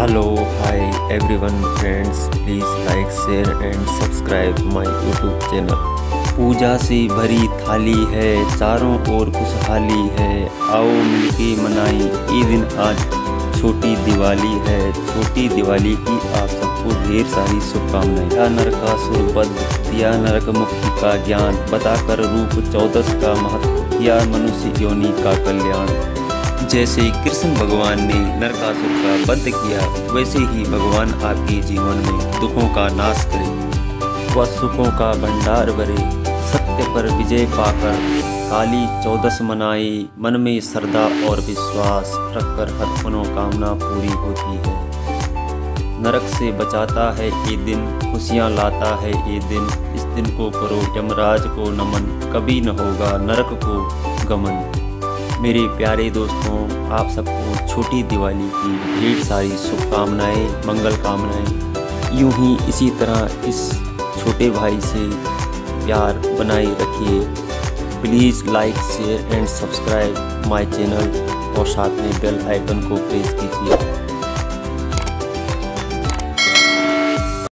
Hello hi everyone friends please like share and subscribe my YouTube channel पूजा से भरी थाली है, चारों ओर खुशहाली है। आओ मिलके मनाई ये दिन आज। छोटी दिवाली है, छोटी दिवाली की आप सबको ढेर सारी शुभकामनाएँ। या नरकासुर वध या नरक मुक्ति का ज्ञान। बताकर रूप चौदस का महत्व, या मनुष्य योनि का कल्याण। जैसे कृष्ण भगवान ने नरकासुर का वध किया, वैसे ही भगवान आपके जीवन में दुखों का नाश करे व सुखों का भंडार भरे सत्य पर विजय पाकर काली चौदस मनाई मन में श्रद्धा और विश्वास रखकर हर मनोकामना पूरी होती है। नरक से बचाता है ये दिन, खुशियाँ लाता है ये दिन। इस दिन को करो यमराज को नमन, कभी न होगा नरक को गमन। मेरे प्यारे दोस्तों, आप सबको छोटी दिवाली की ढेर सारी शुभकामनाएँ, मंगल कामनाएँ। यूँ ही इसी तरह इस छोटे भाई से प्यार बनाए रखिए। Please like share and subscribe my channel और साथ में बेल आइकन को प्रेस कीजिए।